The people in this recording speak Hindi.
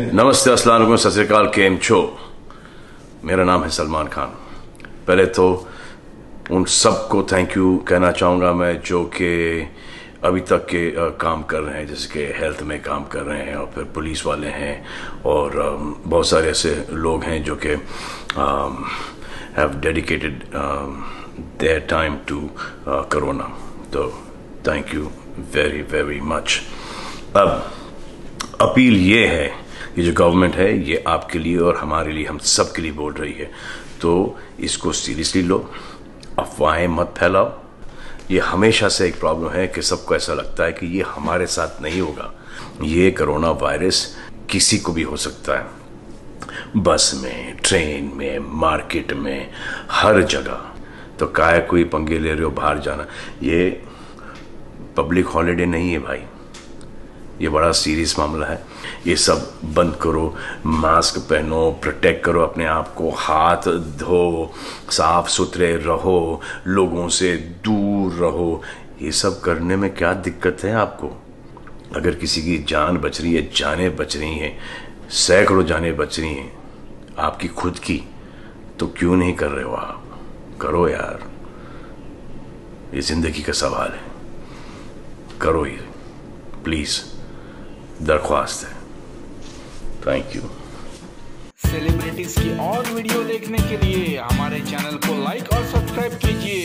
नमस्ते वालेकुम, सत श्रीकाल केम छो? मेरा नाम है सलमान खान। पहले तो उन सबको थैंक यू कहना चाहूँगा मैं, जो कि अभी तक के काम कर रहे हैं, जैसे कि हेल्थ में काम कर रहे हैं, और फिर पुलिस वाले हैं, और बहुत सारे ऐसे लोग हैं जो कि have dedicated their time to corona तो thank you very very much अब अपील ये है कि जो गवर्नमेंट है, ये आपके लिए और हमारे लिए, हम सब के लिए बोल रही है। तो इसको सीरियसली लो, अफवाहें मत फैलाओ। ये हमेशा से एक प्रॉब्लम है कि सबको ऐसा लगता है कि ये हमारे साथ नहीं होगा। ये कोरोना वायरस किसी को भी हो सकता है। बस में ट्रेन में मार्केट में, हर जगह। तो काय कोई पंगे ले रहे हो बाहर जाना? ये पब्लिक हॉलीडे नहीं है भाई। ये बड़ा सीरियस मामला है। ये सब बंद करो, मास्क पहनो प्रोटेक्ट करो, अपने आप को हाथ धो, साफ़ सुथरे रहो, लोगों से दूर रहो। ये सब करने में क्या दिक्कत है आपको? अगर किसी की जान बच रही है, जाने बच रही हैं, सैकड़ों जानें बच रही हैं, आपकी खुद की तो क्यों नहीं कर रहे हो आप? करो यार। ये ज़िंदगी का सवाल है। करो ये प्लीज़ दरख्वास्त है। थैंक यू सेलिब्रिटीज की और वीडियो देखने के लिए हमारे चैनल को लाइक और सब्सक्राइब कीजिए।